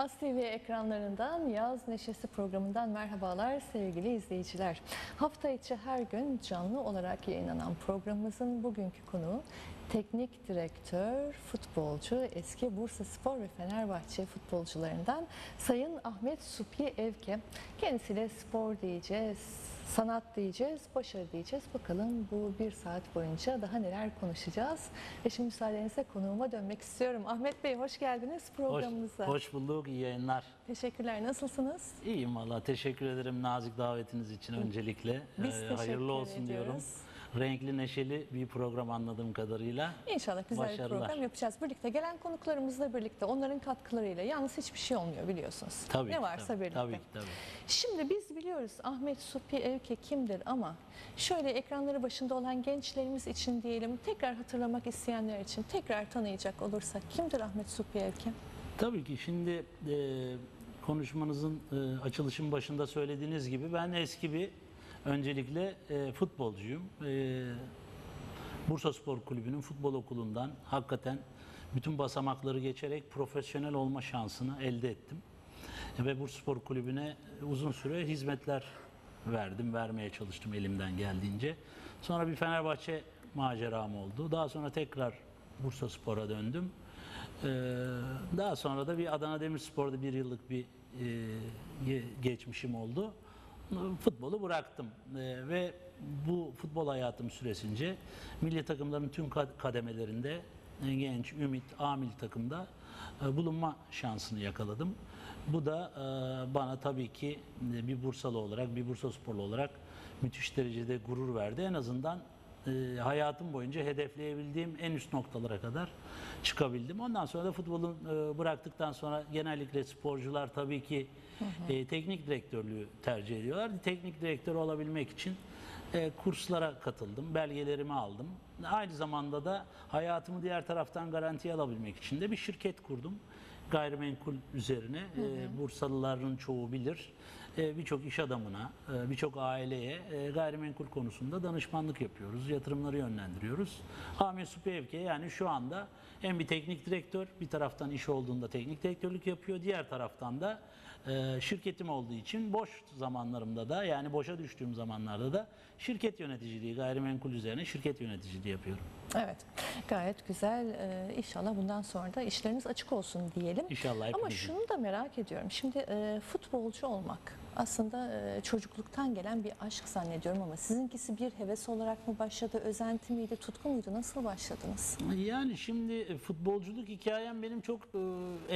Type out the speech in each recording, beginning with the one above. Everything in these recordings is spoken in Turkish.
As TV ekranlarından Yaz Neşesi programından merhabalar sevgili izleyiciler. Hafta içi her gün canlı olarak yayınlanan programımızın bugünkü konuğu teknik direktör, futbolcu, eski Bursa Spor ve Fenerbahçe futbolcularından Sayın Ahmet Supi Evke. Kendisiyle spor diyeceğiz, sanat diyeceğiz, başarı diyeceğiz. Bakalım bu bir saat boyunca daha neler konuşacağız. Ve şimdi müsaadenizle konuğuma dönmek istiyorum. Ahmet Bey hoş geldiniz Hoş, programımıza. hoş bulduk, iyi yayınlar. Teşekkürler. Nasılsınız? İyiyim valla, teşekkür ederim nazik davetiniz için öncelikle. Biz Ee, teşekkür hayırlı olsun ediyoruz. diyorum. Renkli, neşeli bir program anladığım kadarıyla. İnşallah güzel bir Başarılar. program yapacağız. Birlikte gelen konuklarımızla birlikte onların katkılarıyla. Yalnız hiçbir şey olmuyor biliyorsunuz. Tabii ne varsa tabii, birlikte. Tabii tabii. Şimdi biz biliyoruz Ahmet Supi Evke kimdir ama şöyle ekranları başında olan gençlerimiz için diyelim tekrar hatırlamak isteyenler için tekrar tanıyacak olursak kimdir Ahmet Supi Evke? Tabii ki şimdi e, konuşmanızın e, açılışın başında söylediğiniz gibi ben eski bir öncelikle e, futbolcuyum. E, Bursa Spor Kulübü'nün futbol okulundan hakikaten bütün basamakları geçerek profesyonel olma şansını elde ettim. E, Ve Bursa Spor Kulübü'ne uzun süre hizmetler verdim, vermeye çalıştım elimden geldiğince. Sonra bir Fenerbahçe maceram oldu. Daha sonra tekrar Bursa Spor'a döndüm. Ee, Daha sonra da bir Adana Demirspor'da bir yıllık bir e, ge- geçmişim oldu. Futbolu bıraktım Ee, ve bu futbol hayatım süresince milli takımların tüm kad- kademelerinde e, genç, ümit, amil takımda e, bulunma şansını yakaladım. Bu da e, bana tabii ki bir Bursalı olarak, bir Bursa sporlu olarak müthiş derecede gurur verdi. En azından e, hayatım boyunca hedefleyebildiğim en üst noktalara kadar çıkabildim. Ondan sonra da futbolu e, bıraktıktan sonra genellikle sporcular tabii ki e, teknik direktörlüğü tercih ediyorlar. Teknik direktör olabilmek için e, kurslara katıldım, belgelerimi aldım. Aynı zamanda da hayatımı diğer taraftan garantiye alabilmek için de bir şirket kurdum. Gayrimenkul üzerine e, Bursalıların çoğu bilir. E, birçok iş adamına, e, birçok aileye e, gayrimenkul konusunda danışmanlık yapıyoruz, yatırımları yönlendiriyoruz. Ahmet Supevke yani şu anda hem bir teknik direktör, bir taraftan iş olduğunda teknik direktörlük yapıyor, diğer taraftan da e, şirketim olduğu için boş zamanlarımda da yani boşa düştüğüm zamanlarda da şirket yöneticiliği, gayrimenkul üzerine şirket yöneticiliği yapıyorum. Evet gayet güzel. Ee, İnşallah bundan sonra da işleriniz açık olsun diyelim. İnşallah Ama şunu da merak ediyorum. Şimdi e, futbolcu olmak aslında e, çocukluktan gelen bir aşk zannediyorum ama sizinkisi bir heves olarak mı başladı, özenti miydi, tutku muydu? Nasıl başladınız? Yani şimdi e, futbolculuk hikayem benim çok e,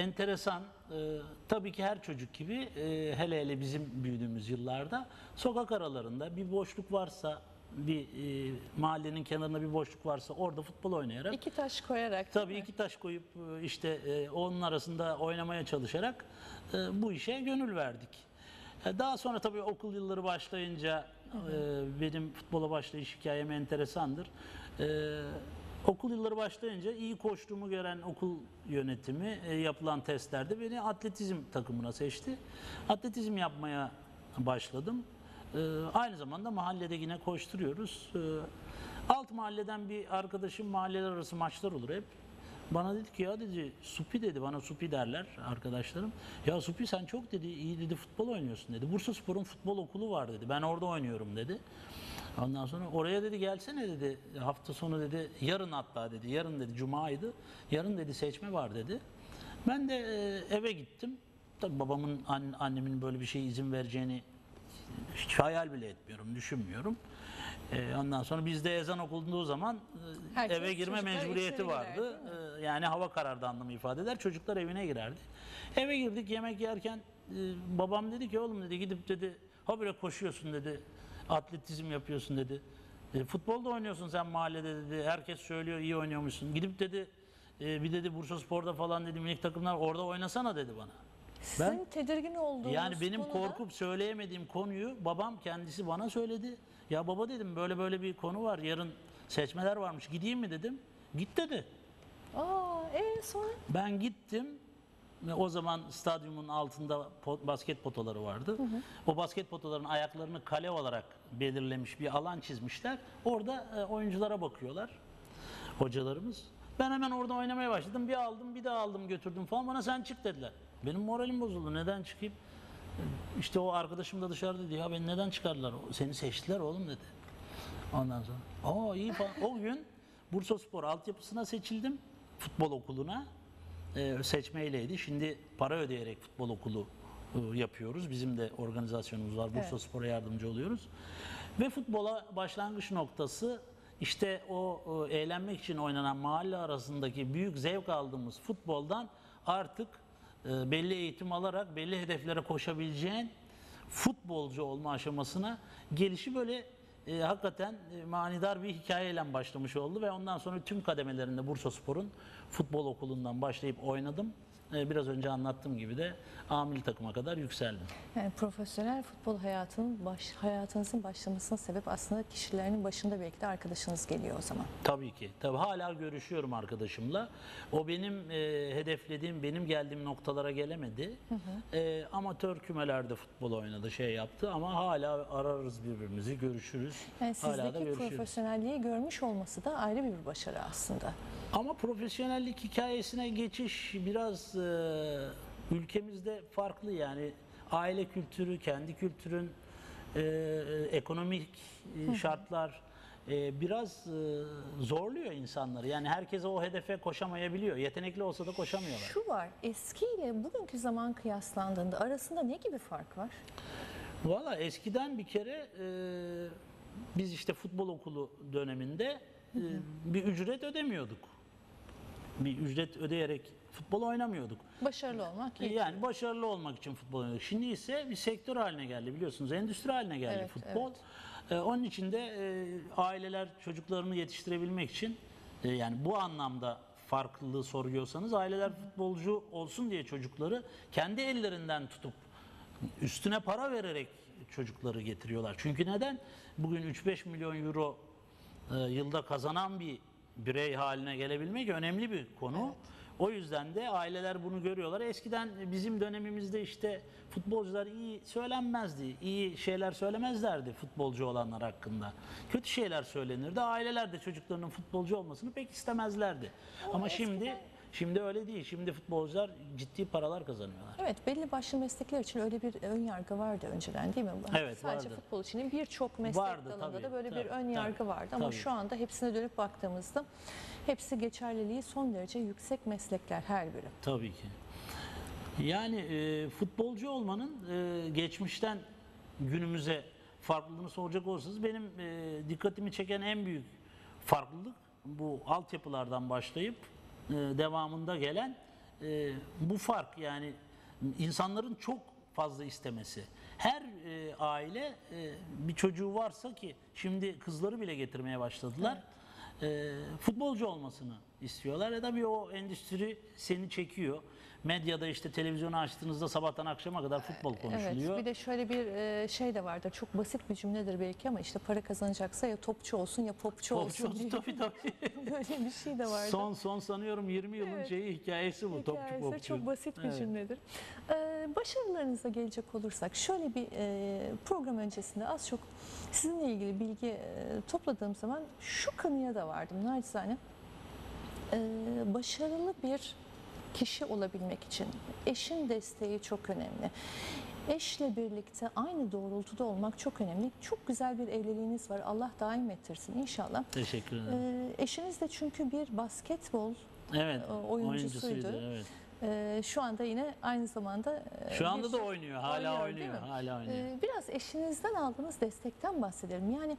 enteresan. E, tabii ki her çocuk gibi e, hele hele bizim büyüdüğümüz yıllarda sokak aralarında bir boşluk varsa bir e, mahallenin kenarında bir boşluk varsa orada futbol oynayarak İki taş koyarak. Tabii iki taş koyup işte e, onun arasında oynamaya çalışarak e, bu işe gönül verdik. E, Daha sonra tabii okul yılları başlayınca e, benim futbola başlayış hikayem enteresandır. E, Okul yılları başlayınca iyi koştuğumu gören okul yönetimi e, yapılan testlerde beni atletizm takımına seçti. Atletizm yapmaya başladım. Ee, aynı zamanda mahallede yine koşturuyoruz. Ee, alt mahalleden bir arkadaşım mahalleler arası maçlar olur hep. Bana dedi ki ya dedi Supi dedi bana Supi derler arkadaşlarım. Ya Supi sen çok dedi iyi dedi futbol oynuyorsun dedi. Bursa Spor'un futbol okulu var dedi. Ben orada oynuyorum dedi. Ondan sonra oraya dedi gelsene dedi hafta sonu dedi yarın hatta dedi yarın dedi cumaydı. Yarın dedi seçme var dedi. Ben de e, eve gittim. Tabii babamın an- annemin böyle bir şeye izin vereceğini hiç hayal bile etmiyorum, düşünmüyorum. Ee, ondan sonra bizde ezan okunduğu zaman e, Herkes, eve girme çocuklar mecburiyeti içeri vardı. Ee, yani hava karardı anlamı ifade eder. Çocuklar evine girerdi. Eve girdik yemek yerken e, babam dedi ki oğlum dedi gidip dedi habire koşuyorsun dedi. Atletizm yapıyorsun dedi. E, futbolda oynuyorsun sen mahallede dedi. Herkes söylüyor iyi oynuyormuşsun. Gidip dedi e, bir dedi Bursa Spor'da falan dedi minik takımlar orada oynasana dedi bana. Sizin tedirgin olduğunuz Yani benim konuda- korkup söyleyemediğim konuyu babam kendisi bana söyledi. Ya baba dedim böyle böyle bir konu var. Yarın seçmeler varmış. Gideyim mi dedim. Git dedi. Aa, e sonra? Ben gittim. O zaman stadyumun altında po- basket potaları vardı. O basket potaların ayaklarını kale olarak belirlemiş bir alan çizmişler. Orada e, oyunculara bakıyorlar hocalarımız. Ben hemen orada oynamaya başladım. Bir aldım, bir daha aldım, götürdüm falan. Bana sen çık dediler. Benim moralim bozuldu. Neden çıkayım? İşte o arkadaşım da dışarıda dedi ya beni neden çıkardılar? Seni seçtiler oğlum dedi. Ondan sonra aa iyi falan. O gün Bursaspor altyapısına seçildim. Futbol okuluna. Ee, seçmeyleydi. Şimdi para ödeyerek futbol okulu e, yapıyoruz. Bizim de organizasyonumuz var. Evet. Bursaspor'a yardımcı oluyoruz. Ve futbola başlangıç noktası işte o e, eğlenmek için oynanan mahalle arasındaki büyük zevk aldığımız futboldan artık e, belli eğitim alarak belli hedeflere koşabileceğin futbolcu olma aşamasına gelişi böyle e, hakikaten e, manidar bir hikayeyle başlamış oldu ve ondan sonra tüm kademelerinde Bursaspor'un futbol okulundan başlayıp oynadım. E, biraz önce anlattığım gibi de amil takıma kadar yükseldim. Yani profesyonel futbol hayatının baş, hayatınızın başlamasının sebep aslında kişilerin başında belki de arkadaşınız geliyor o zaman. Tabii ki. Tabii hala görüşüyorum arkadaşımla. O benim e, hedeflediğim, benim geldiğim noktalara gelemedi. E, amatör kümelerde futbol oynadı, şey yaptı ama hala ararız birbirimizi, görüşürüz. Yani hala da sizdeki görüşüyoruz. profesyonelliği görmüş olması da ayrı bir başarı aslında. Ama profesyonellik hikayesine geçiş biraz e, ülkemizde farklı yani aile kültürü, kendi kültürün, e, e, ekonomik e, şartlar e, biraz e, zorluyor insanları. Yani herkese o hedefe koşamayabiliyor. Yetenekli olsa da koşamıyorlar. Şu var, eskiyle bugünkü zaman kıyaslandığında arasında ne gibi fark var? Valla eskiden bir kere e, biz işte futbol okulu döneminde e, bir ücret ödemiyorduk. Bir ücret ödeyerek futbol oynamıyorduk. Başarılı olmak iyi. Yani başarılı olmak için futbol oynadık. Şimdi ise bir sektör haline geldi biliyorsunuz. Endüstri haline geldi Evet, futbol. Ee, onun için de e, aileler çocuklarını yetiştirebilmek için e, yani bu anlamda farklılığı soruyorsanız aileler futbolcu olsun diye çocukları kendi ellerinden tutup üstüne para vererek çocukları getiriyorlar. Çünkü neden? Bugün 3-5 milyon euro e, yılda kazanan bir birey haline gelebilmek önemli bir konu. O yüzden de aileler bunu görüyorlar. Eskiden bizim dönemimizde işte futbolcular iyi söylenmezdi. iyi şeyler söylemezlerdi futbolcu olanlar hakkında. Kötü şeyler söylenirdi. Aileler de çocuklarının futbolcu olmasını pek istemezlerdi. Ama şimdi şimdi öyle değil. Şimdi futbolcular ciddi paralar kazanıyorlar. Evet, belli başlı meslekler için öyle bir ön yargı vardı önceden değil mi? Evet, Sadece vardı. futbol için birçok meslek Vardı, dalında tabii, da böyle bir tabii, ön yargı tabii, vardı. Ama tabii. şu anda hepsine dönüp baktığımızda hepsi geçerliliği son derece yüksek meslekler her biri. Tabii ki. Yani e, futbolcu olmanın e, geçmişten günümüze farklılığını soracak olursanız benim e, dikkatimi çeken en büyük farklılık bu altyapılardan başlayıp devamında gelen e, bu fark yani insanların çok fazla istemesi. Her e, aile e, bir çocuğu varsa ki şimdi kızları bile getirmeye başladılar. E, futbolcu olmasını istiyorlar. E tabii o endüstri seni çekiyor. Medyada işte televizyonu açtığınızda sabahtan akşama kadar futbol konuşuluyor. Evet, bir de şöyle bir e, şey de vardır. Çok basit bir cümledir belki ama işte para kazanacaksa ya topçu olsun ya popçu, Topçu olsun tabii tabii. Böyle bir şey de vardı. son son sanıyorum 20 yılın Evet. şeyi hikayesi bu topçu popçu. çok basit bir Evet. cümledir. Ee, başarılarınıza gelecek olursak şöyle bir e, program öncesinde az çok sizinle ilgili bilgi e, topladığım zaman şu kanıya da vardım naçizane. Ee, başarılı bir kişi olabilmek için eşin desteği çok önemli. Eşle birlikte aynı doğrultuda olmak çok önemli. Çok güzel bir evliliğiniz var. Allah daim ettirsin inşallah. Teşekkür ederim. Ee, eşiniz de çünkü bir basketbol evet. e, oyuncusuydu. Evet. Ee, şu anda yine aynı zamanda e, Şu anda da oynuyor. Hala oynuyor, oynuyor. Hala oynuyor. Ee, biraz eşinizden aldığınız destekten bahsedelim. Yani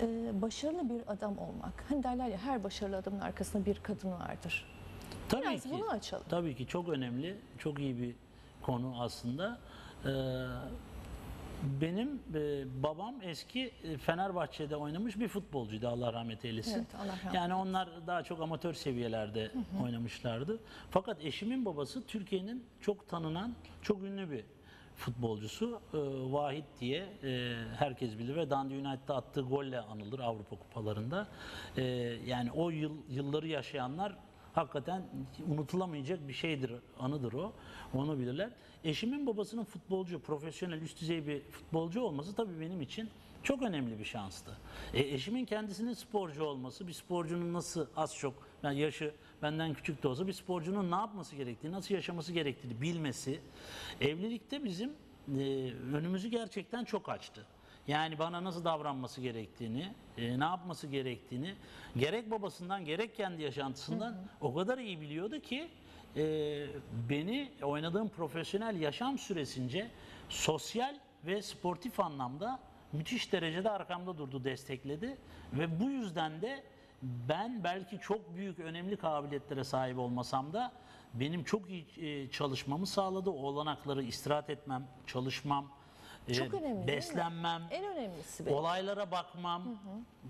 e, başarılı bir adam olmak. Hani derler ya her başarılı adamın arkasında bir kadın vardır. Tabii Biraz ki. bunu açalım. Tabii ki çok önemli, çok iyi bir konu aslında. Ee, benim e, babam eski e, Fenerbahçe'de oynamış bir futbolcuydu Allah rahmet eylesin. Evet, Allah rahmet yani onlar daha çok amatör seviyelerde oynamışlardı. Fakat eşimin babası Türkiye'nin çok tanınan, çok ünlü bir futbolcusu. Ee, Vahit diye e, herkes bilir ve Dundee United'da attığı golle anılır Avrupa kupalarında. Ee, yani o yıl, yılları yaşayanlar hakikaten unutulamayacak bir şeydir, anıdır o. Onu bilirler. Eşimin babasının futbolcu, profesyonel, üst düzey bir futbolcu olması tabii benim için Çok önemli bir şanstı. E, eşimin kendisinin sporcu olması, bir sporcunun nasıl az çok, yani yaşı benden küçük de olsa bir sporcunun ne yapması gerektiğini, nasıl yaşaması gerektiğini bilmesi, evlilikte bizim e, önümüzü gerçekten çok açtı. Yani bana nasıl davranması gerektiğini, e, ne yapması gerektiğini gerek babasından gerek kendi yaşantısından o kadar iyi biliyordu ki e, beni oynadığım profesyonel yaşam süresince sosyal ve sportif anlamda müthiş derecede arkamda durdu, destekledi ve bu yüzden de ben belki çok büyük önemli kabiliyetlere sahip olmasam da benim çok iyi e, çalışmamı sağladı. O olanakları istirahat etmem, çalışmam, Çok önemli değil mi? beslenmem, En önemlisi belki. olaylara bakmam,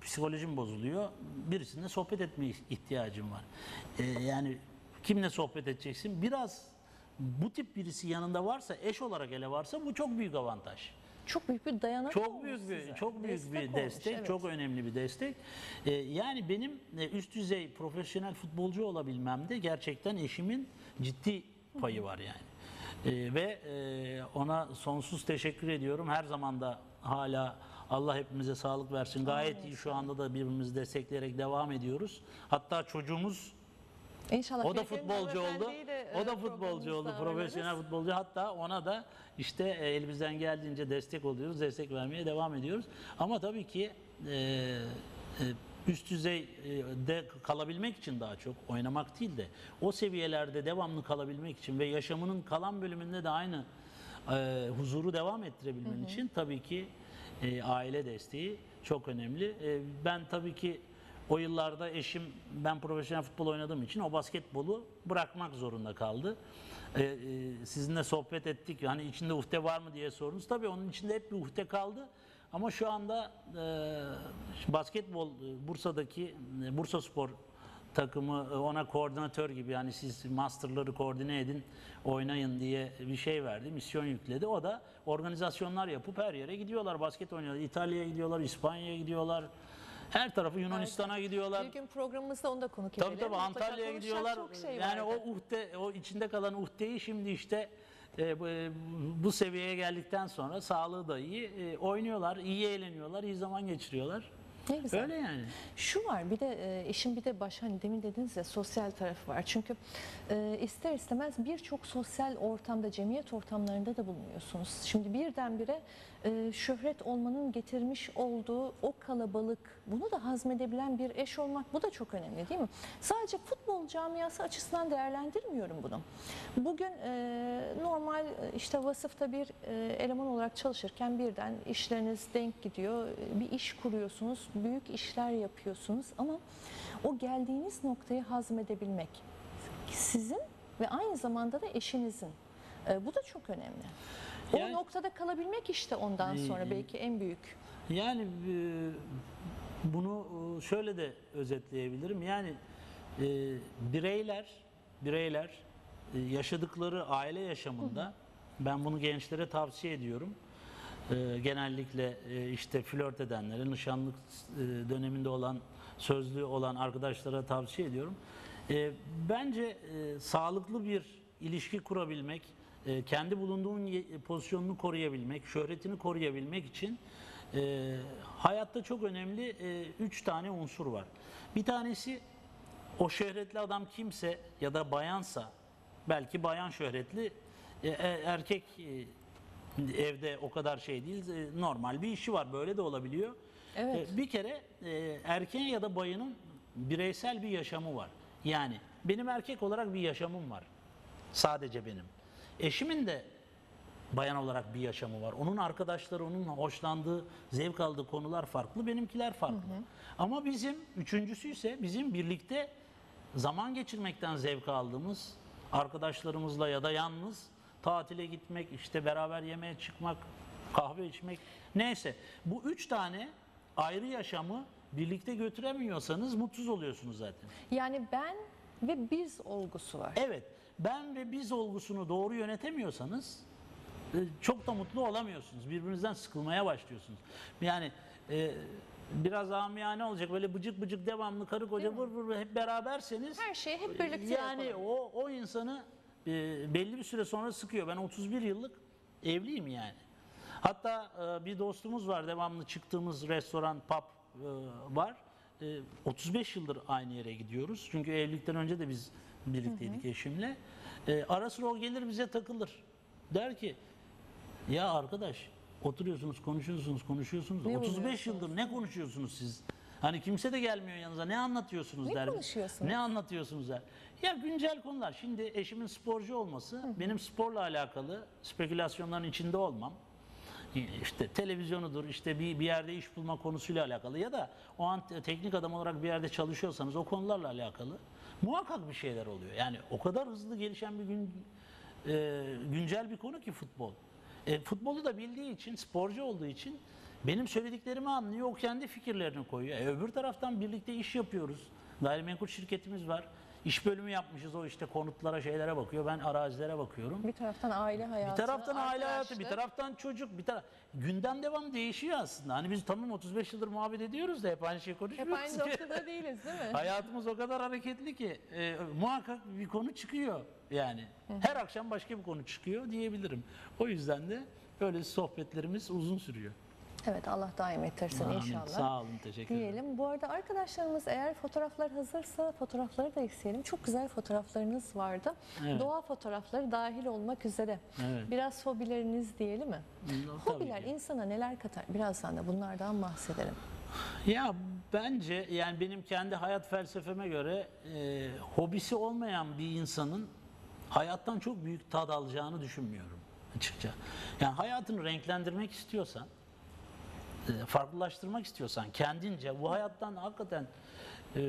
psikolojim bozuluyor. Birisinde sohbet etmeye ihtiyacım var. Ee, yani kimle sohbet edeceksin? Biraz bu tip birisi yanında varsa, eş olarak ele varsa bu çok büyük avantaj. Çok büyük bir dayanak Çok olmuş büyük bir size. çok büyük Destek bir olmuş, destek, evet. çok önemli bir destek. Ee, yani benim e, üst düzey profesyonel futbolcu olabilmemde gerçekten eşimin ciddi payı var yani. Ee, ve e, ona sonsuz teşekkür ediyorum. Her zaman da hala Allah hepimize sağlık versin. Gayet iyi şu anda da birbirimizi destekleyerek devam ediyoruz. Hatta çocuğumuz İnşallah o da futbolcu oldu. de, O da e, futbolcu oldu. Profesyonel ağırlarız. futbolcu. Hatta ona da işte e, elimizden geldiğince destek oluyoruz. Destek vermeye devam ediyoruz. Ama tabii ki e, e, üst düzeyde kalabilmek için daha çok oynamak değil de o seviyelerde devamlı kalabilmek için ve yaşamının kalan bölümünde de aynı e, huzuru devam ettirebilmen için tabii ki e, aile desteği çok önemli. E, ben tabii ki o yıllarda eşim ben profesyonel futbol oynadığım için o basketbolu bırakmak zorunda kaldı. Ee, e, sizinle sohbet ettik. Hani içinde uhde var mı diye sordunuz. Tabii onun içinde hep bir uhde kaldı. Ama şu anda e, basketbol e, Bursa'daki e, Bursa Spor takımı e, ona koordinatör gibi yani siz masterları koordine edin oynayın diye bir şey verdi misyon yükledi o da organizasyonlar yapıp her yere gidiyorlar basket oynuyorlar İtalya'ya gidiyorlar İspanya'ya gidiyorlar her tarafı Yunanistan'a gidiyorlar Bir gün programımızda onu da konuk Tabii edelim. tabii Mutlaka Antalya'ya gidiyorlar. Şey yani vardı. o uhde, o içinde kalan uhdeyi şimdi işte e, bu, e, bu seviyeye geldikten sonra sağlığı da iyi. e, oynuyorlar, iyi eğleniyorlar, iyi zaman geçiriyorlar. Ne güzel. Öyle yani. Şu var bir de e, işin bir de baş hani demin dediniz ya sosyal tarafı var. Çünkü e, ister istemez birçok sosyal ortamda, cemiyet ortamlarında da bulunuyorsunuz. Şimdi birdenbire e, şöhret olmanın getirmiş olduğu o kalabalık, bunu da hazmedebilen bir eş olmak bu da çok önemli değil mi? Sadece futbol camiası açısından değerlendirmiyorum bunu. Bugün e, normal e, işte vasıfta bir e, eleman olarak çalışırken birden işleriniz denk gidiyor, e, bir iş kuruyorsunuz, büyük işler yapıyorsunuz ama o geldiğiniz noktayı hazmedebilmek sizin ve aynı zamanda da eşinizin. E, bu da çok önemli. O Yani- noktada kalabilmek işte ondan sonra Ee, belki en büyük. Yani e, bunu e, şöyle de özetleyebilirim. Yani e, bireyler bireyler e, yaşadıkları aile yaşamında ben bunu gençlere tavsiye ediyorum. E, genellikle e, işte flört edenlere, nişanlık e, döneminde olan, sözlü olan arkadaşlara tavsiye ediyorum. E, bence e, sağlıklı bir ilişki kurabilmek, e, kendi bulunduğun pozisyonunu koruyabilmek, şöhretini koruyabilmek için e, hayatta çok önemli e, üç tane unsur var. Bir tanesi o şöhretli adam kimse ya da bayansa, belki bayan şöhretli, e, e, erkek e, evde o kadar şey değil, e, normal bir işi var, böyle de olabiliyor. Evet. E, bir kere e, erkeğin ya da bayının bireysel bir yaşamı var. Yani benim erkek olarak bir yaşamım var. Sadece benim. Eşimin de bayan olarak bir yaşamı var. Onun arkadaşları, onun hoşlandığı, zevk aldığı konular farklı, benimkiler farklı. Ama bizim, üçüncüsü ise bizim birlikte zaman geçirmekten zevk aldığımız arkadaşlarımızla ya da yalnız tatile gitmek, işte beraber yemeğe çıkmak, kahve içmek neyse. Bu üç tane ayrı yaşamı birlikte götüremiyorsanız mutsuz oluyorsunuz zaten. Yani ben ve biz olgusu var. Evet, ben ve biz olgusunu doğru yönetemiyorsanız e, çok da mutlu olamıyorsunuz. Birbirinizden sıkılmaya başlıyorsunuz. Yani e, biraz amiyane olacak böyle bıcık bıcık devamlı karı koca vır vır vır hep beraberseniz Her şeyi hep birlikte yani yapalım. o o insanı e, belli bir süre sonra sıkıyor. Ben 31 yıllık evliyim yani. Hatta e, bir dostumuz var devamlı çıktığımız restoran, pub e, var. E, 35 yıldır aynı yere gidiyoruz. Çünkü evlilikten önce de biz birlikteydik eşimle. E, ara sıra o gelir bize takılır. Der ki ya arkadaş oturuyorsunuz, konuşuyorsunuz, konuşuyorsunuz. Ne 35 buluyorsunuz? yıldır ne konuşuyorsunuz siz? Hani kimse de gelmiyor yanınıza. Ne anlatıyorsunuz Ne der. konuşuyorsunuz? Ne anlatıyorsunuz der. Ya güncel konular. Şimdi eşimin sporcu olması benim sporla alakalı spekülasyonların içinde olmam. İşte televizyonudur, işte bir, bir yerde iş bulma konusuyla alakalı ya da o an te- teknik adam olarak bir yerde çalışıyorsanız o konularla alakalı muhakkak bir şeyler oluyor. Yani o kadar hızlı gelişen bir gün e, güncel bir konu ki futbol. E, futbolu da bildiği için, sporcu olduğu için benim söylediklerimi anlıyor, o kendi fikirlerini koyuyor. E, öbür taraftan birlikte iş yapıyoruz. Gayrimenkul şirketimiz var. İş bölümü yapmışız o işte konutlara şeylere bakıyor. Ben arazilere bakıyorum. Bir taraftan aile hayatı, Bir taraftan aile hayatı, bir taraftan çocuk, bir taraf gündem devam değişiyor aslında. Hani biz tamam 35 yıldır muhabbet ediyoruz da hep aynı şey Hep konuşmuyoruz. aynı ki. noktada değiliz değil mi? Hayatımız o kadar hareketli ki e, muhakkak bir konu çıkıyor yani. Her akşam başka bir konu çıkıyor diyebilirim. O yüzden de böyle sohbetlerimiz uzun sürüyor. Evet Allah daim ettirsin Amin. inşallah. Sağ olun, teşekkür ederim. Diyelim. Bu arada arkadaşlarımız eğer fotoğraflar hazırsa fotoğrafları da isteyelim. Çok güzel fotoğraflarınız vardı. Evet. Doğa fotoğrafları dahil olmak üzere. Evet. Biraz hobileriniz diyelim mi? Tabii Hobiler ki. insana neler katar? Birazdan da bunlardan bahsedelim. Ya bence yani benim kendi hayat felsefeme göre e, hobisi olmayan bir insanın hayattan çok büyük tad alacağını düşünmüyorum açıkça. Yani hayatını renklendirmek istiyorsan, farklılaştırmak istiyorsan, kendince bu hayattan hakikaten e,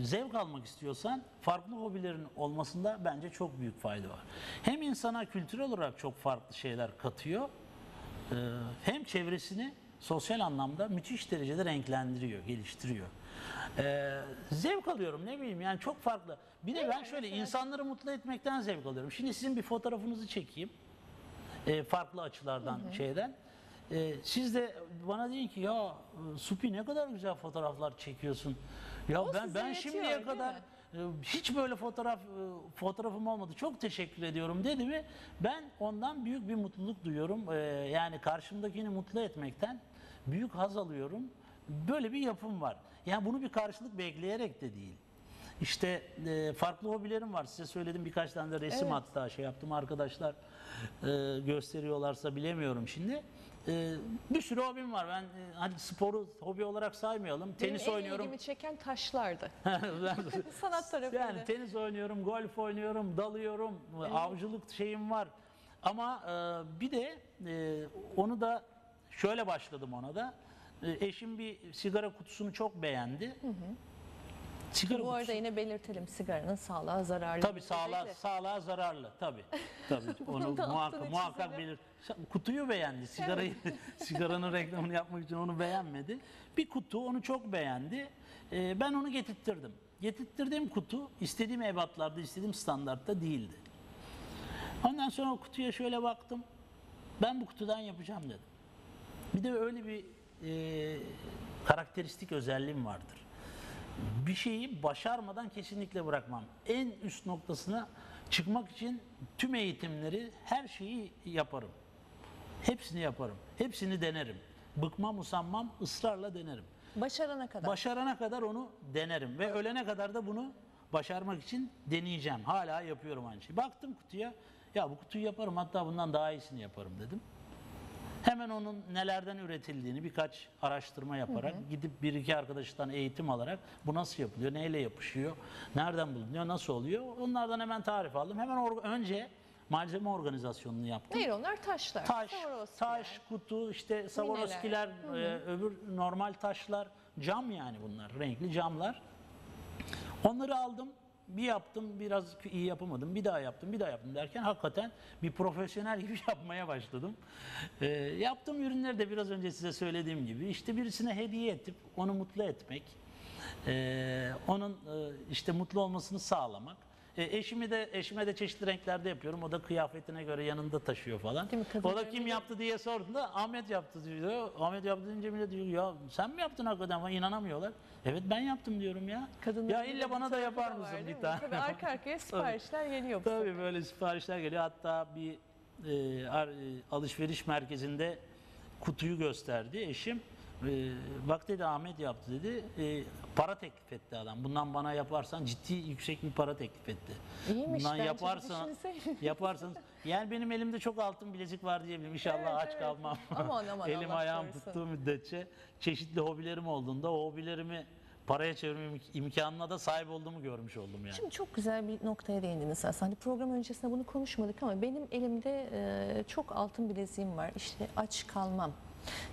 zevk almak istiyorsan farklı hobilerin olmasında bence çok büyük fayda var. Hem insana kültürel olarak çok farklı şeyler katıyor, ee, hem çevresini sosyal anlamda müthiş derecede renklendiriyor, geliştiriyor. Ee, zevk alıyorum ne bileyim yani çok farklı. Bir de ben şöyle insanları mutlu etmekten zevk alıyorum. Şimdi sizin bir fotoğrafınızı çekeyim. Ee, farklı açılardan şeyden. Ee, siz de bana deyin ki ya e, Supi ne kadar güzel fotoğraflar çekiyorsun. Ya O ben size ben yetiyor, şimdiye değil kadar mi? e, hiç böyle fotoğraf e, fotoğrafım olmadı. Çok teşekkür ediyorum dedi mi? Ben ondan büyük bir mutluluk duyuyorum. Ee, yani karşımdakini mutlu etmekten büyük haz alıyorum. Böyle bir yapım var. Yani bunu bir karşılık bekleyerek de değil. İşte e, farklı hobilerim var. Size söyledim birkaç tane de resim Evet. hatta şey yaptım arkadaşlar e, gösteriyorlarsa bilemiyorum şimdi. E, bir sürü hobim var. Ben e, hadi sporu hobi olarak saymayalım. Tenis Benim en oynuyorum. ilgimi çeken taşlardı. Ben- Sanat tarafıydı. yani tenis oynuyorum, golf oynuyorum, dalıyorum, avcılık şeyim var. Ama e, bir de e, onu da şöyle başladım ona da. E, eşim bir sigara kutusunu çok beğendi. Sigara Bu arada kutusu- yine belirtelim sigaranın sağlığa zararlı. Tabii sağlığa, sağlığa zararlı tabii. Tabii onu da altını muhakkak, muhakkak çizelim. bilir. Kutuyu beğendi. Sigarayı sigaranın reklamını yapmak için onu beğenmedi. Bir kutu onu çok beğendi. Ee, ben onu getirttirdim. Getirttirdiğim kutu istediğim ebatlarda, istediğim standartta değildi. Ondan sonra o kutuya şöyle baktım. Ben bu kutudan yapacağım dedim. Bir de öyle bir e, karakteristik özelliğim vardır. Bir şeyi başarmadan kesinlikle bırakmam. En üst noktasına çıkmak için tüm eğitimleri, her şeyi yaparım. Hepsini yaparım. Hepsini denerim. Bıkmam, usanmam, ısrarla denerim. Başarana kadar. Başarana kadar onu denerim ve ölene kadar da bunu başarmak için deneyeceğim. Hala yapıyorum aynı şeyi. Baktım kutuya, ya bu kutuyu yaparım hatta bundan daha iyisini yaparım dedim. Hemen onun nelerden üretildiğini birkaç araştırma yaparak gidip bir iki arkadaştan eğitim alarak bu nasıl yapılıyor, neyle yapışıyor, nereden bulunuyor, nasıl oluyor onlardan hemen tarif aldım. Hemen önce malzeme organizasyonunu yaptım. Neydi onlar? Taşlar. Taş, taş, kutu, işte Swarovski'ler, e, öbür normal taşlar, cam yani bunlar, renkli camlar. Onları aldım, bir yaptım, biraz iyi yapamadım, bir daha yaptım, bir daha yaptım derken hakikaten bir profesyonel gibi yapmaya başladım. E, yaptığım ürünleri de biraz önce size söylediğim gibi işte birisine hediye edip onu mutlu etmek, e, onun e, işte mutlu olmasını sağlamak. E, eşimi de eşime de çeşitli renklerde yapıyorum. O da kıyafetine göre yanında taşıyor falan. Değil mi? O da kim yaptı diye sorduğunda Ahmet yaptı diyor. Ahmet yaptı deyince millet diyor ya sen mi yaptın hakikaten falan inanamıyorlar. Evet ben yaptım diyorum ya. Kadınların ya illa bana da yapar mısın bir tane? Tabii arka arkaya siparişler geliyor. bu Tabii sefer. böyle siparişler geliyor. Hatta bir e, ar- e, alışveriş merkezinde kutuyu gösterdi eşim. E, bak dedi Ahmet yaptı dedi. E, para teklif etti adam. Bundan bana yaparsan ciddi yüksek bir para teklif etti. İyiymiş, Bundan bence yaparsan yaparsanız yani benim elimde çok altın bilezik var diyebilirim. İnşallah Evet, aç evet. kalmam. Aman, aman, Elim Allah ayağım korusun. tuttuğu müddetçe çeşitli hobilerim olduğunda o hobilerimi paraya çevirme imk- imkanına da sahip olduğumu görmüş oldum yani. Şimdi çok güzel bir noktaya değindiniz aslında. Hani program öncesinde bunu konuşmadık ama benim elimde e, çok altın bileziğim var. İşte aç kalmam.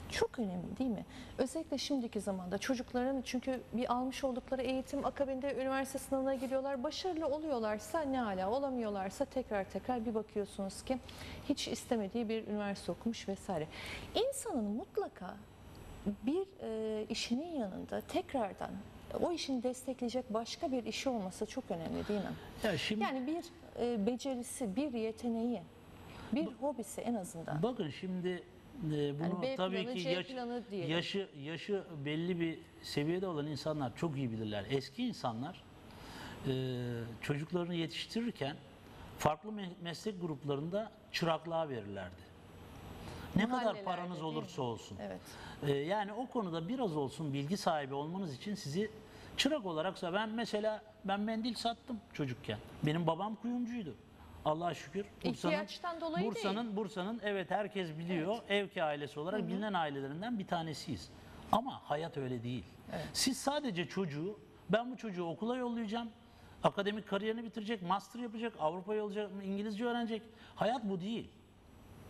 Çok önemli değil mi? Özellikle şimdiki zamanda çocukların çünkü bir almış oldukları eğitim akabinde üniversite sınavına giriyorlar. Başarılı oluyorlarsa ne hala olamıyorlarsa tekrar tekrar bir bakıyorsunuz ki hiç istemediği bir üniversite okumuş vesaire. İnsanın mutlaka bir e, işinin yanında tekrardan o işini destekleyecek başka bir işi olması çok önemli değil mi? Ya şimdi Yani bir e, becerisi, bir yeteneği, bir hobisi en azından. bakın şimdi e, bunu B tabii planı, ki C yaş- planı diyelim. yaşı yaşı belli bir seviyede olan insanlar çok iyi bilirler. Eski insanlar e, çocuklarını yetiştirirken farklı me- meslek gruplarında çıraklığa verirlerdi. Ne kadar Mahallelerde, paranız değil olursa olsun. Evet. Ee, yani o konuda biraz olsun bilgi sahibi olmanız için sizi çırak olaraksa ben mesela ben mendil sattım çocukken. Benim babam kuyumcuydu. Allah'a şükür. İhtiyaçtan dolayı Bursa'nın Bursa'nın evet herkes biliyor. Evki ailesi olarak bilinen ailelerinden bir tanesiyiz. Ama hayat öyle değil. Siz sadece çocuğu ben bu çocuğu okula yollayacağım. Akademik kariyerini bitirecek, master yapacak, Avrupa'ya yollayacak, İngilizce öğrenecek. Hayat bu değil.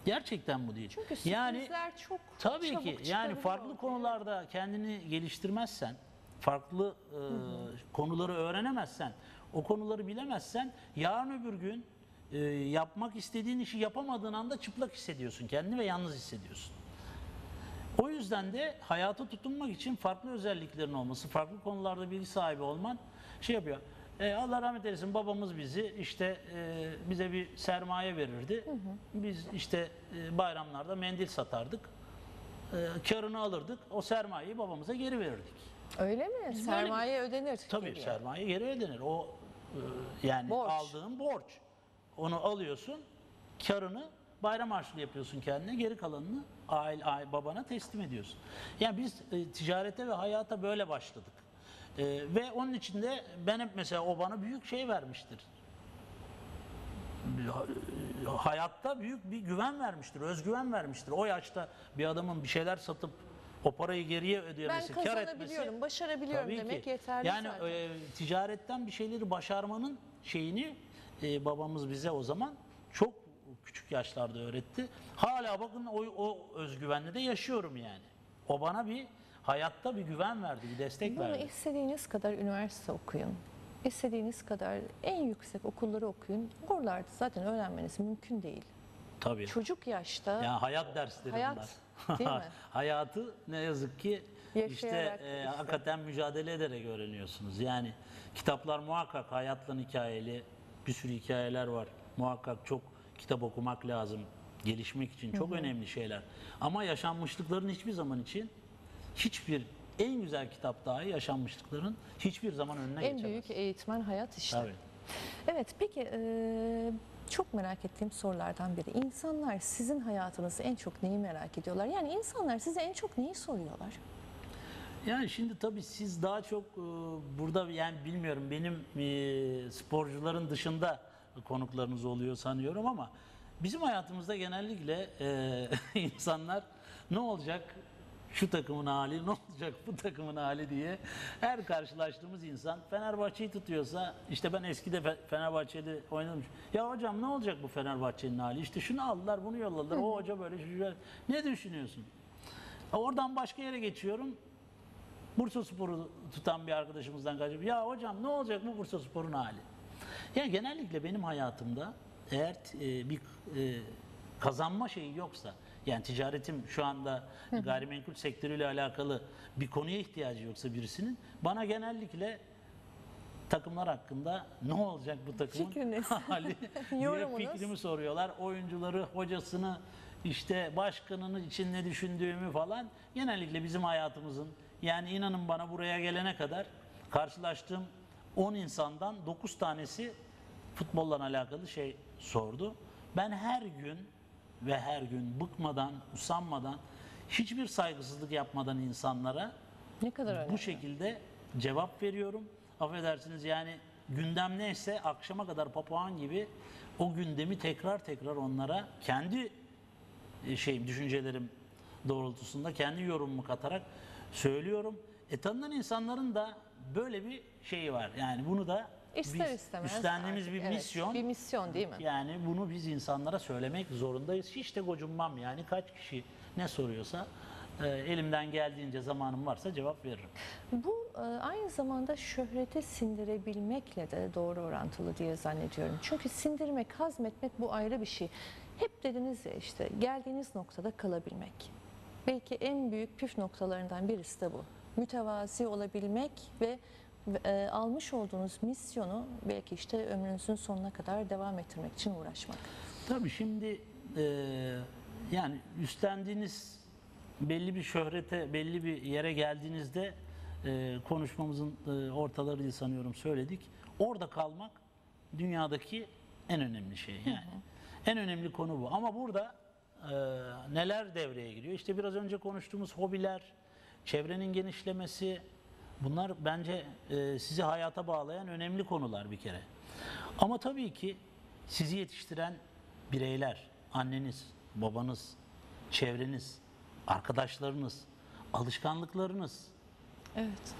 Gerçekten bu değil. Çünkü yani sürprizler çok Tabii çabuk ki yani farklı konularda kendini geliştirmezsen, farklı e, konuları öğrenemezsen, o konuları bilemezsen yarın öbür gün e, yapmak istediğin işi yapamadığın anda çıplak hissediyorsun kendini ve yalnız hissediyorsun. O yüzden de hayata tutunmak için farklı özelliklerin olması, farklı konularda bilgi sahibi olman şey yapıyor. E, Allah rahmet eylesin babamız bizi işte e, bize bir sermaye verirdi. Biz işte e, bayramlarda mendil satardık. E, karını alırdık. O sermayeyi babamıza geri verirdik. Öyle mi? Sermaye ödenir. Tabii geliyor. sermaye geri ödenir. O e, yani Borç. aldığın borç. Onu alıyorsun, karını bayram harçlığı yapıyorsun kendine, geri kalanını aile, aile babana teslim ediyorsun. Yani biz e, ticarete ve hayata böyle başladık. E, ve onun için de ben hep mesela o bana büyük şey vermiştir. E, Hayatta büyük bir güven vermiştir, özgüven vermiştir. O yaşta bir adamın bir şeyler satıp o parayı geriye Ben ödemesi, kar etmesi kazanabiliyorum, başarabiliyorum demek ki. yeterli yani zaten. e, ticaretten bir şeyleri başarmanın şeyini e, babamız bize o zaman çok küçük yaşlarda öğretti. Hala bakın o, o özgüvenle de yaşıyorum yani. O bana bir hayatta bir güven verdi, bir destek Bunu verdi. istediğiniz kadar üniversite okuyun. İstediğiniz kadar en yüksek okulları okuyun. Oralarda zaten öğrenmeniz mümkün değil. Tabii. Çocuk yaşta Yani hayat dersleri Hayat, bunlar. değil mi? Hayatı ne yazık ki işte, Yaşayarak e, işte. hakikaten mücadele ederek öğreniyorsunuz. Yani kitaplar muhakkak hayatla hikayeli bir sürü hikayeler var. Muhakkak çok kitap okumak lazım. Gelişmek için çok önemli şeyler. Ama yaşanmışlıkların hiçbir zaman için hiçbir en güzel kitap dahi yaşanmışlıkların hiçbir zaman önüne en geçemez. büyük eğitmen hayat işte. Tabii. Evet peki e, çok merak ettiğim sorulardan biri. İnsanlar sizin hayatınızı en çok neyi merak ediyorlar? Yani insanlar size en çok neyi soruyorlar? Yani şimdi tabii siz daha çok e, burada yani bilmiyorum benim e, sporcuların dışında konuklarınız oluyor sanıyorum ama bizim hayatımızda genellikle e, insanlar ne olacak şu takımın hali ne olacak bu takımın hali diye her karşılaştığımız insan Fenerbahçe'yi tutuyorsa işte ben eskide Fe- Fenerbahçe'de oynadım. Ya hocam ne olacak bu Fenerbahçe'nin hali? İşte şunu aldılar bunu yolladılar. O hoca böyle şu şöyle. Ne düşünüyorsun? Oradan başka yere geçiyorum. Bursa Spor'u tutan bir arkadaşımızdan kaçıp ya hocam ne olacak bu Bursa Spor'un hali? Ya genellikle benim hayatımda eğer e, bir e, kazanma şeyi yoksa yani ticaretim şu anda gayrimenkul sektörüyle alakalı bir konuya ihtiyacı yoksa birisinin bana genellikle takımlar hakkında ne olacak bu takımın Fikriniz. hali diye fikrimi soruyorlar. Oyuncuları, hocasını, işte başkanını için ne düşündüğümü falan. Genellikle bizim hayatımızın yani inanın bana buraya gelene kadar karşılaştığım 10 insandan 9 tanesi futbolla alakalı şey sordu. Ben her gün ve her gün bıkmadan, usanmadan hiçbir saygısızlık yapmadan insanlara Ne kadar bu şekilde cevap veriyorum. Affedersiniz yani gündem neyse akşama kadar papağan gibi o gündemi tekrar tekrar onlara kendi e, şeyim düşüncelerim doğrultusunda kendi yorumumu katarak söylüyorum. E tanınan insanların da böyle bir şeyi var. Yani bunu da İster biz istemez üstlendiğimiz artık, bir evet, misyon. Bir misyon değil mi? Yani bunu biz insanlara söylemek zorundayız. Hiç de gocunmam yani kaç kişi ne soruyorsa e, elimden geldiğince zamanım varsa cevap veririm. Bu e, aynı zamanda şöhreti sindirebilmekle de doğru orantılı diye zannediyorum. Çünkü sindirmek, hazmetmek bu ayrı bir şey. Hep dediniz ya işte geldiğiniz noktada kalabilmek. Belki en büyük püf noktalarından birisi de bu. Mütevazi olabilmek ve e, almış olduğunuz misyonu belki işte ömrünüzün sonuna kadar devam ettirmek için uğraşmak. Tabii şimdi e, yani üstlendiğiniz belli bir şöhrete, belli bir yere geldiğinizde e, konuşmamızın e, ortalarıydı sanıyorum söyledik. Orada kalmak dünyadaki en önemli şey yani. En önemli konu bu. Ama burada e, neler devreye giriyor? İşte biraz önce konuştuğumuz hobiler, çevrenin genişlemesi, bunlar bence e, sizi hayata bağlayan önemli konular bir kere. Ama tabii ki sizi yetiştiren bireyler, anneniz, babanız, çevreniz, arkadaşlarınız, alışkanlıklarınız, Evet.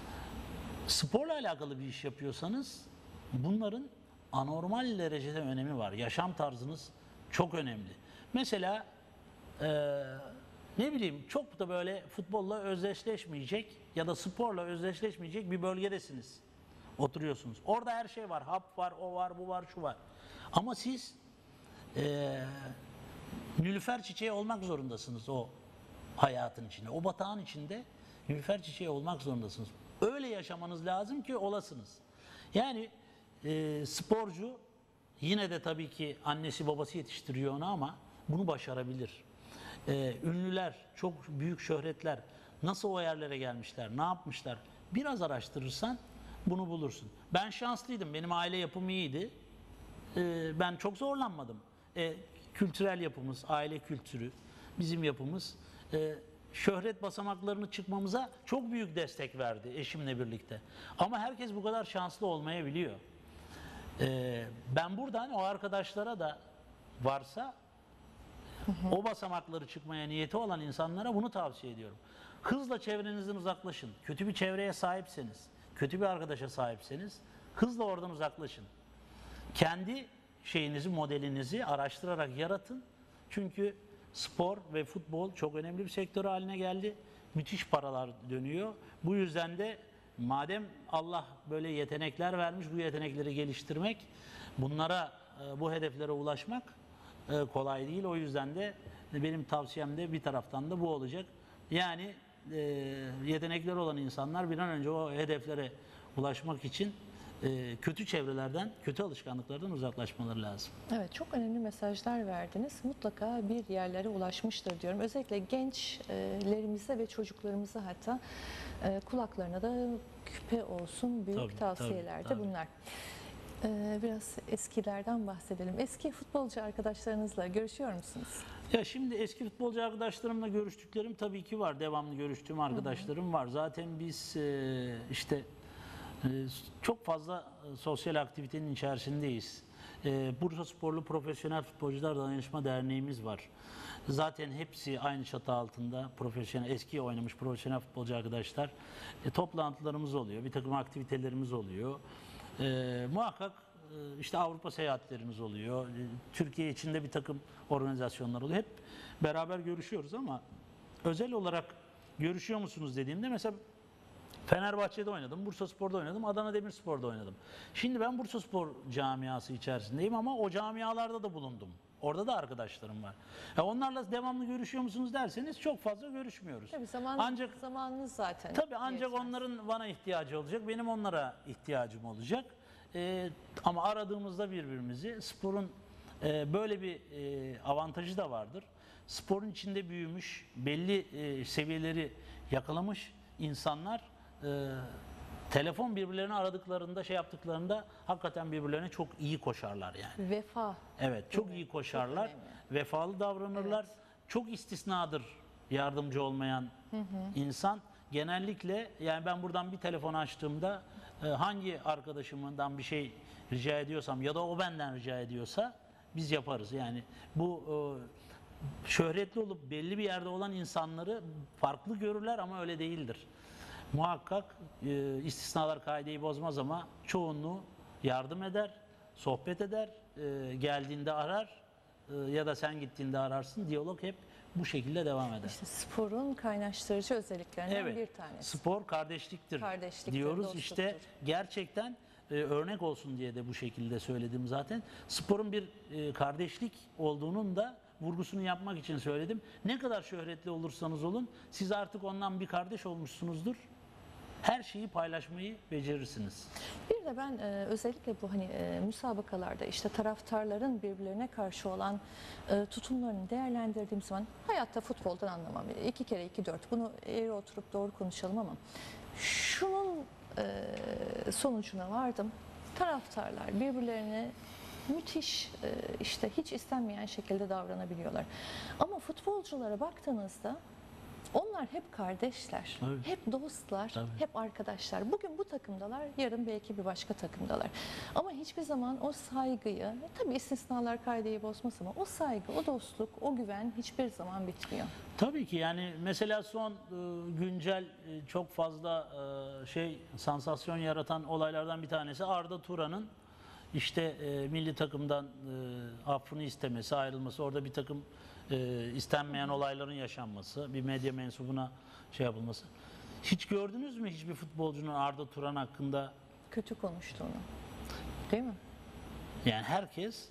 sporla alakalı bir iş yapıyorsanız bunların anormal derecede önemi var. Yaşam tarzınız çok önemli. Mesela eee, ne bileyim çok da böyle futbolla özdeşleşmeyecek ya da sporla özdeşleşmeyecek bir bölgedesiniz. Oturuyorsunuz. Orada her şey var. Hap var, o var, bu var, şu var. Ama siz eee nülüfer çiçeği olmak zorundasınız o hayatın içinde. O batağın içinde nülüfer çiçeği olmak zorundasınız. Öyle yaşamanız lazım ki olasınız. Yani e, sporcu yine de tabii ki annesi babası yetiştiriyor onu ama bunu başarabilir. E, ünlüler, çok büyük şöhretler nasıl o yerlere gelmişler, ne yapmışlar? Biraz araştırırsan bunu bulursun. Ben şanslıydım. Benim aile yapım iyiydi. Ee, ben çok zorlanmadım. E, kültürel yapımız, aile kültürü, bizim yapımız e, şöhret basamaklarını çıkmamıza çok büyük destek verdi eşimle birlikte. Ama herkes bu kadar şanslı olmayabiliyor. Ee, ben buradan o arkadaşlara da varsa o basamakları çıkmaya niyeti olan insanlara bunu tavsiye ediyorum. Hızla çevrenizden uzaklaşın. Kötü bir çevreye sahipseniz, kötü bir arkadaşa sahipseniz hızla oradan uzaklaşın kendi şeyinizi, modelinizi araştırarak yaratın. Çünkü spor ve futbol çok önemli bir sektör haline geldi. Müthiş paralar dönüyor. Bu yüzden de madem Allah böyle yetenekler vermiş, bu yetenekleri geliştirmek, bunlara, e, bu hedeflere ulaşmak e, kolay değil. O yüzden de benim tavsiyem de bir taraftan da bu olacak. Yani e, yetenekleri olan insanlar bir an önce o hedeflere ulaşmak için e, kötü çevrelerden, kötü alışkanlıklardan uzaklaşmaları lazım. Evet çok önemli mesajlar verdiniz. Mutlaka bir yerlere ulaşmıştır diyorum. Özellikle gençlerimize ve çocuklarımıza hatta e, kulaklarına da küpe olsun büyük Tabii, tavsiyeler de tabii, tabii. bunlar. E, Biraz eskilerden bahsedelim. Eski futbolcu arkadaşlarınızla görüşüyor musunuz? Ya şimdi eski futbolcu arkadaşlarımla görüştüklerim tabii ki var. Devamlı görüştüğüm arkadaşlarım var. Zaten biz e, işte e, çok fazla e, sosyal aktivitenin içerisindeyiz. Bursa Sporlu Profesyonel Futbolcular Dayanışma Derneğimiz var. Zaten hepsi aynı çatı altında profesyonel, eski oynamış profesyonel futbolcu arkadaşlar. E, toplantılarımız oluyor, bir takım aktivitelerimiz oluyor. E, muhakkak e, işte Avrupa seyahatlerimiz oluyor. E, Türkiye içinde bir takım organizasyonlar oluyor. Hep beraber görüşüyoruz ama özel olarak görüşüyor musunuz dediğimde mesela Fenerbahçe'de oynadım, Bursa Spor'da oynadım, Adana Demirspor'da oynadım. Şimdi ben Bursa Spor camiası içerisindeyim ama o camialarda da bulundum. Orada da arkadaşlarım var. Ya onlarla devamlı görüşüyor musunuz derseniz çok fazla görüşmüyoruz. Tabii zaman, Ancak zamanınız zaten. Tabii ancak yetmez. onların bana ihtiyacı olacak, benim onlara ihtiyacım olacak. Ee, ama aradığımızda birbirimizi sporun e, böyle bir e, avantajı da vardır. Sporun içinde büyümüş, belli e, seviyeleri yakalamış insanlar e, telefon birbirlerini aradıklarında, şey yaptıklarında hakikaten birbirlerine çok iyi koşarlar yani. Vefa. Evet, çok iyi Çok koşarlar, önemli. vefalı davranırlar. Çok istisnadır yardımcı olmayan insan genellikle yani ben buradan bir telefon açtığımda e, hangi arkadaşımdan bir şey rica ediyorsam ya da o benden rica ediyorsa biz yaparız. Yani bu e, şöhretli olup belli bir yerde olan insanları farklı görürler ama öyle değildir. Muhakkak e, istisnalar kaideyi bozmaz ama çoğunluğu yardım eder, sohbet eder, e, geldiğinde arar e, ya da sen gittiğinde ararsın. Diyalog hep bu şekilde devam eder. İşte sporun kaynaştırıcı özelliklerinden Evet. bir tanesi. Spor kardeşliktir, Kardeşliktir, diyoruz. dostluktur. İşte gerçekten e, örnek olsun diye de bu şekilde söyledim zaten. Sporun bir e, kardeşlik olduğunun da vurgusunu yapmak için söyledim. Ne kadar şöhretli olursanız olun siz artık ondan bir kardeş olmuşsunuzdur. Her şeyi paylaşmayı becerirsiniz. Bir de ben e, özellikle bu hani e, müsabakalarda işte taraftarların birbirlerine karşı olan e, tutumlarını değerlendirdiğim zaman hayatta futboldan anlamam. İki kere iki dört bunu eğri oturup doğru konuşalım ama şunun e, sonucuna vardım. Taraftarlar birbirlerine müthiş e, işte hiç istenmeyen şekilde davranabiliyorlar. Ama futbolculara baktığınızda onlar hep kardeşler, Tabii. hep dostlar, Tabii. hep arkadaşlar. Bugün bu takımdalar, yarın belki bir başka takımdalar. Ama hiçbir zaman o saygıyı, tabii istisnalar kaideyi bozmaz ama o saygı, o dostluk, o güven hiçbir zaman bitmiyor. Tabii ki yani mesela son e, güncel e, çok fazla e, şey sansasyon yaratan olaylardan bir tanesi Arda Turan'ın işte milli takımdan affını istemesi, ayrılması, orada bir takım e, istenmeyen olayların yaşanması, bir medya mensubuna şey yapılması. Hiç gördünüz mü hiçbir futbolcunun Arda Turan hakkında Kötü konuştuğunu. Değil mi? yani herkes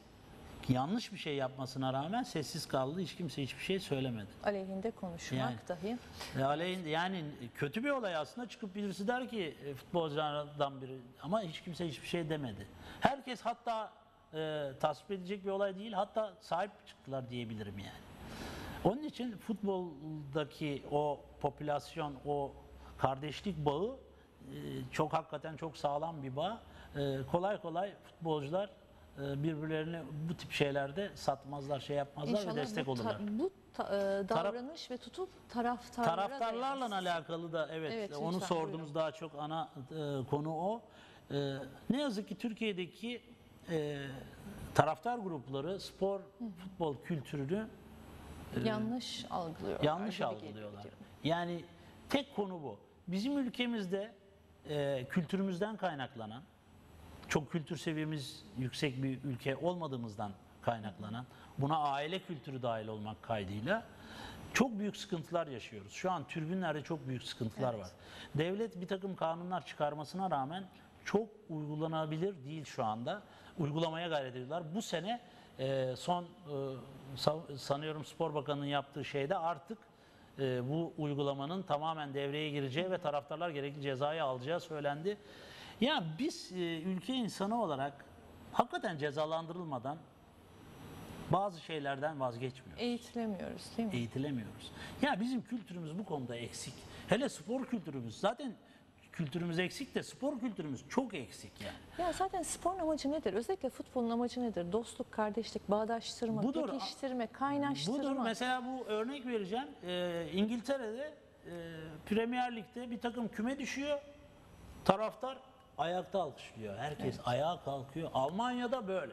yanlış bir şey yapmasına rağmen sessiz kaldı. Hiç kimse hiçbir şey söylemedi. Aleyhinde konuşmak Yani. dahi. E, aleyhin yani kötü bir olay aslında çıkıp birisi der ki e, futbolculardan biri ama hiç kimse hiçbir şey demedi. Herkes hatta e, tasvip edecek bir olay değil hatta sahip çıktılar diyebilirim yani. Onun için futboldaki o popülasyon, o kardeşlik bağı e, çok hakikaten çok sağlam bir bağ. E, kolay kolay futbolcular e, birbirlerini bu tip şeylerde satmazlar, şey yapmazlar ve destek bu, olurlar. bu ta- e, davranış ve tutum taraftarlara Taraftarlarla da yansısın. alakalı da evet, Evet, onu lütfen, sorduğumuz buyurun. daha çok ana e, konu o. E, ne yazık ki Türkiye'deki e, taraftar grupları spor, futbol kültürünü yanlış algılıyorlar. yanlış gibi algılıyorlar. geliyor. Yani tek konu bu. Bizim ülkemizde e, kültürümüzden kaynaklanan, çok kültür seviyemiz yüksek bir ülke olmadığımızdan kaynaklanan, buna aile kültürü dahil olmak kaydıyla çok büyük sıkıntılar yaşıyoruz. Şu an tribünlerde çok büyük sıkıntılar var. Devlet bir takım kanunlar çıkarmasına rağmen çok uygulanabilir değil şu anda. Uygulamaya gayret ediyorlar. Bu sene e, son e, sa- sanıyorum Spor Bakanı'nın yaptığı şeyde artık e, bu uygulamanın tamamen devreye gireceği ve taraftarlar gerekli cezayı alacağı söylendi. Ya biz e, ülke insanı olarak hakikaten cezalandırılmadan bazı şeylerden vazgeçmiyoruz. Eğitilemiyoruz değil mi? Eğitilemiyoruz. Ya bizim kültürümüz bu konuda eksik. Hele spor kültürümüz zaten kültürümüz eksik de spor kültürümüz çok eksik yani. Ya zaten sporun amacı nedir? Özellikle futbolun amacı nedir? Dostluk, kardeşlik, bağdaştırma, Budur. pekiştirme, kaynaştırma. Budur mesela bu örnek vereceğim. Ee, İngiltere'de e, Premier Lig'de bir takım küme düşüyor. Taraftar ayakta alkışlıyor. Herkes ayağa kalkıyor. Almanya'da böyle.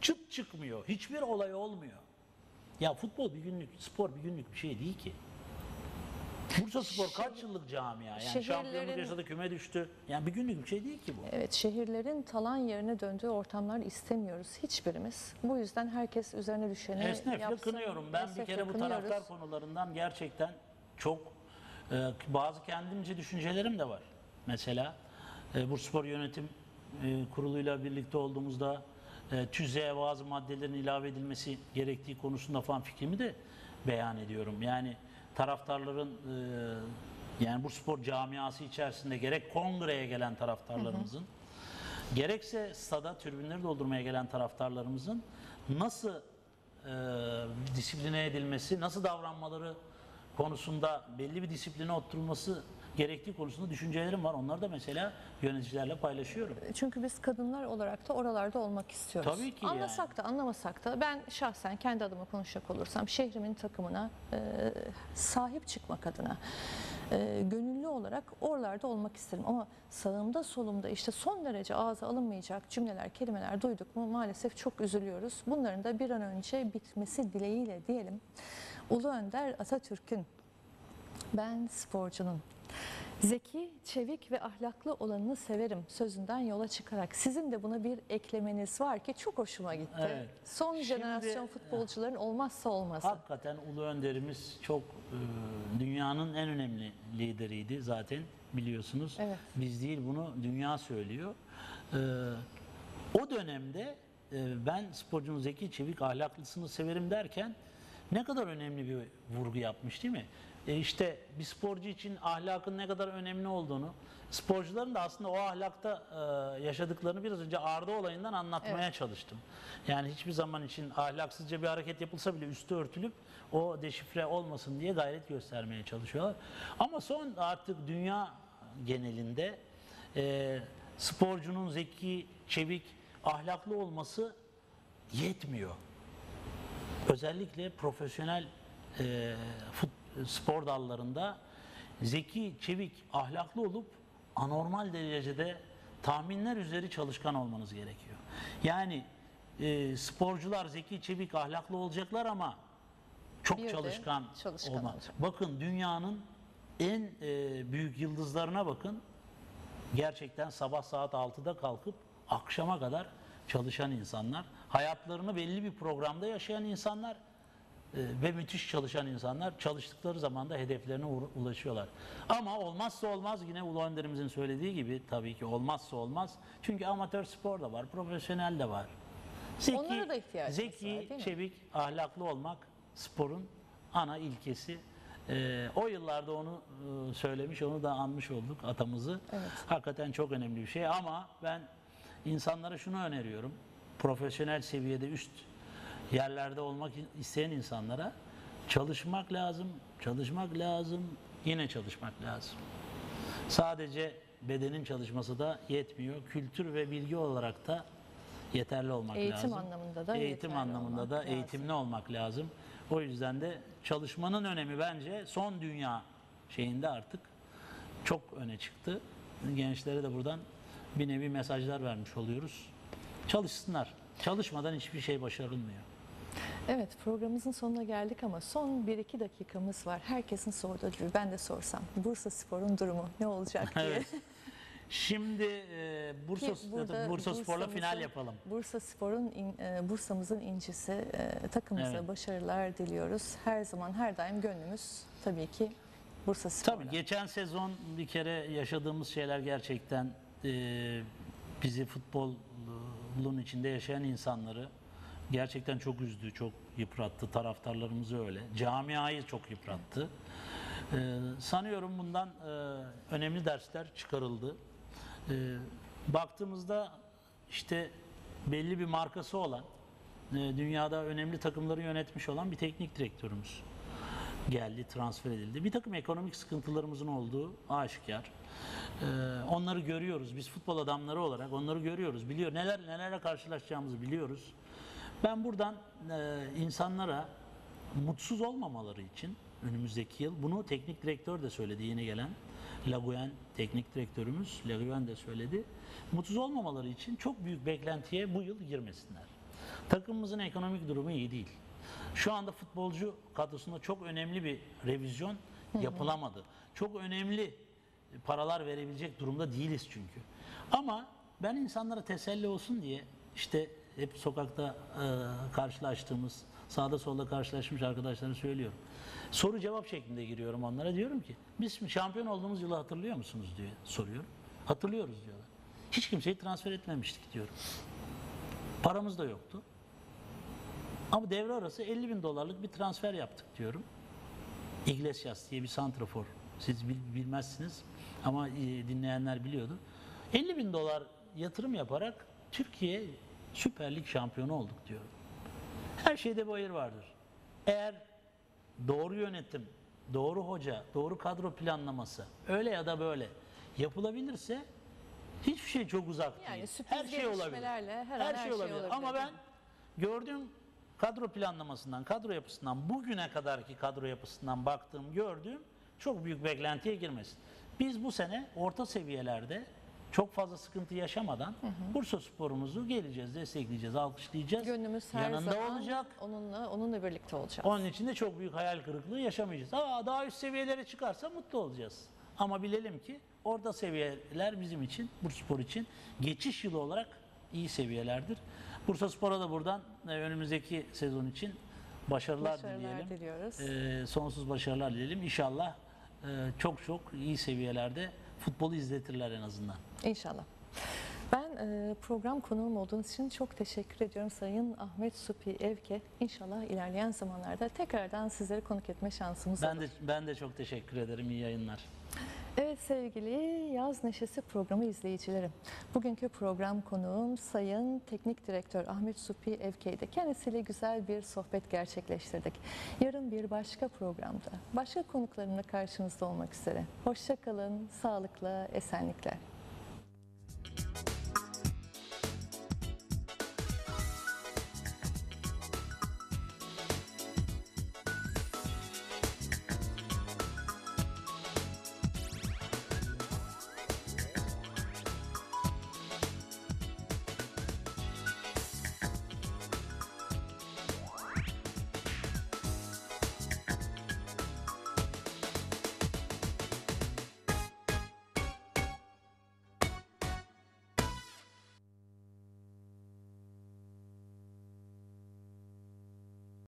Çıt çıkmıyor. Hiçbir olay olmuyor. Ya futbol bir günlük, spor bir günlük bir şey değil ki. Bursa Spor kaç yıllık camia? Yani şampiyonluk Şehirlerin- yaşadı, küme düştü. Yani bir günlük bir şey değil ki bu. Evet, şehirlerin talan yerine döndüğü ortamlar istemiyoruz hiçbirimiz. Bu yüzden herkes üzerine düşeni Esnefle yapsın. kınıyorum. Ben bir Esnefle kere bu kınıyoruz. taraftar konularından gerçekten çok e, bazı kendimce düşüncelerim de var. Mesela e, Bursaspor Yönetim e, Kurulu'yla birlikte olduğumuzda e, tüzüğe bazı maddelerin ilave edilmesi gerektiği konusunda falan fikrimi de beyan ediyorum. Yani taraftarların e, yani Bursaspor camiası içerisinde gerek kongreye gelen taraftarlarımızın gerekse stada tribünleri doldurmaya gelen taraftarlarımızın nasıl e, disipline edilmesi, nasıl davranmaları konusunda belli bir disipline oturulması gerektiği konusunda düşüncelerim var. Onları da mesela yöneticilerle paylaşıyorum. Çünkü biz kadınlar olarak da oralarda olmak istiyoruz. Tabii ki yani. Anlasak da anlamasak da ben şahsen kendi adıma konuşacak olursam şehrimin takımına e, sahip çıkmak adına e, gönüllü olarak oralarda olmak isterim. Ama sağımda solumda işte son derece ağza alınmayacak cümleler, kelimeler duyduk mu maalesef çok üzülüyoruz. Bunların da bir an önce bitmesi dileğiyle diyelim. Ulu Önder Atatürk'ün ben sporcunun zeki, çevik ve ahlaklı olanını severim sözünden yola çıkarak sizin de buna bir eklemeniz var ki çok hoşuma gitti. Evet. Son Şimdi- jenerasyon futbolcuların olmazsa olmazı. Hakikaten Ulu Önderimiz çok e, dünyanın en önemli lideriydi zaten biliyorsunuz. Evet. Biz değil bunu dünya söylüyor. E, o dönemde e, ben sporcunun zeki, çevik, ahlaklısını severim derken ne kadar önemli bir vurgu yapmış değil mi? E işte bir sporcu için ahlakın ne kadar önemli olduğunu, sporcuların da aslında o ahlakta e, yaşadıklarını biraz önce Arda olayından anlatmaya Evet. çalıştım. Yani hiçbir zaman için ahlaksızca bir hareket yapılsa bile üstü örtülüp o deşifre olmasın diye gayret göstermeye çalışıyorlar. Ama son artık dünya genelinde e, sporcunun zeki, çevik, ahlaklı olması yetmiyor. Özellikle profesyonel e, fut, spor dallarında zeki, çevik, ahlaklı olup anormal derecede tahminler üzeri çalışkan olmanız gerekiyor. Yani e, sporcular zeki, çevik, ahlaklı olacaklar ama çok Bir çalışkan, çalışkan olma. olacak. Bakın dünyanın en e, büyük yıldızlarına bakın. Gerçekten sabah saat 6'da kalkıp akşama kadar çalışan insanlar, hayatlarını belli bir programda yaşayan insanlar ve müthiş çalışan insanlar çalıştıkları zaman da hedeflerine ulaşıyorlar. Ama olmazsa olmaz yine Ulu Önder'imizin söylediği gibi tabii ki olmazsa olmaz. Çünkü amatör spor da var, profesyonel de var. Zeki, Onlara da ihtiyacımız zeki, var, çevik, ahlaklı olmak sporun ana ilkesi. Ee, o yıllarda onu e, söylemiş, onu da anmış olduk atamızı. Evet. Hakikaten çok önemli bir şey ama ben insanlara şunu öneriyorum. Profesyonel seviyede üst yerlerde olmak isteyen insanlara çalışmak lazım, çalışmak lazım, yine çalışmak lazım. Sadece bedenin çalışması da yetmiyor. Kültür ve bilgi olarak da yeterli olmak Eğitim lazım. anlamında da eğitim anlamında da lazım. eğitimli olmak lazım. O yüzden de çalışmanın önemi bence son dünya şeyinde artık çok öne çıktı. Gençlere de buradan bir nevi mesajlar vermiş oluyoruz. Çalışsınlar. Çalışmadan hiçbir şey başarılmıyor. Evet programımızın sonuna geldik ama son 1-2 dakikamız var. Herkesin sorduğu gibi ben de sorsam Bursa Spor'un durumu ne olacak diye. Evet. Şimdi e, Bursa, Ki burada Bursa Spor'la final yapalım. Bursa Spor'un in- e, Bursa'mızın incisi e, takımımıza Evet. başarılar diliyoruz. Her zaman her daim gönlümüz tabii ki Bursa Spor'da. Tabii geçen sezon bir kere yaşadığımız şeyler gerçekten e, bizi futbolun içinde yaşayan insanları gerçekten çok üzdü, çok yıprattı. Taraftarlarımızı öyle. Camiayı çok yıprattı. E, sanıyorum bundan e, önemli dersler çıkarıldı. E, baktığımızda işte belli bir markası olan, e, dünyada önemli takımları yönetmiş olan bir teknik direktörümüz geldi, transfer edildi. Bir takım ekonomik sıkıntılarımızın olduğu aşikar. Ee, onları görüyoruz. Biz futbol adamları olarak onları görüyoruz. Biliyor neler nelerle karşılaşacağımızı biliyoruz. Ben buradan e, insanlara mutsuz olmamaları için önümüzdeki yıl bunu teknik direktör de söyledi yeni gelen Laguen teknik direktörümüz Laguen de söyledi. Mutsuz olmamaları için çok büyük beklentiye bu yıl girmesinler. Takımımızın ekonomik durumu iyi değil. Şu anda futbolcu kadrosunda çok önemli bir revizyon yapılamadı. Çok önemli paralar verebilecek durumda değiliz çünkü. Ama ben insanlara teselli olsun diye işte hep sokakta e, karşılaştığımız, sağda solda karşılaşmış arkadaşlara söylüyorum. Soru cevap şeklinde giriyorum onlara. Diyorum ki biz şampiyon olduğumuz yılı hatırlıyor musunuz diye soruyorum. Hatırlıyoruz diyorlar. Hiç kimseyi transfer etmemiştik diyorum. Paramız da yoktu. Ama devre arası 50 bin dolarlık bir transfer yaptık diyorum. Iglesias diye bir santrafor. Siz bil- bilmezsiniz ama e, dinleyenler biliyordu. 50 bin dolar yatırım yaparak Türkiye Süper Lig şampiyonu olduk diyorum. Her şeyde bir hayır vardır. Eğer doğru yönetim doğru hoca, doğru kadro planlaması öyle ya da böyle yapılabilirse hiçbir şey çok uzak Yani değil. Her şey olabilir. her an her şey olabilir. Ama ben gördüğüm kadro planlamasından, kadro yapısından, bugüne kadarki kadro yapısından baktığım, gördüğüm çok büyük beklentiye girmesin. Biz bu sene orta seviyelerde çok fazla sıkıntı yaşamadan Bursa sporumuzu geleceğiz, destekleyeceğiz, alkışlayacağız. Gönlümüz her Yanında zaman olacak. onunla onunla birlikte olacağız. Onun için de çok büyük hayal kırıklığı yaşamayacağız. Aa, daha üst seviyelere çıkarsa mutlu olacağız. Ama bilelim ki orada seviyeler bizim için, Bursa Spor için geçiş yılı olarak iyi seviyelerdir. Bursa Spor'a da buradan e, önümüzdeki sezon için başarılar, Başarılar dileyelim. diliyoruz. E, sonsuz başarılar dileyelim. İnşallah e, çok çok iyi seviyelerde futbolu izletirler en azından. İnşallah. Ben e, program konuğum olduğunuz için çok teşekkür ediyorum Sayın Ahmet Supi Evke. İnşallah ilerleyen zamanlarda tekrardan sizleri konuk etme şansımız Ben olur. de ben de çok teşekkür ederim. İyi yayınlar. Evet sevgili Yaz Neşesi programı izleyicilerim. Bugünkü program konuğum Sayın Teknik Direktör Ahmet Supi Evke'ydi. Kendisiyle güzel bir sohbet gerçekleştirdik. Yarın bir başka programda başka konuklarımla karşınızda olmak üzere. Hoşçakalın, sağlıkla, esenlikler.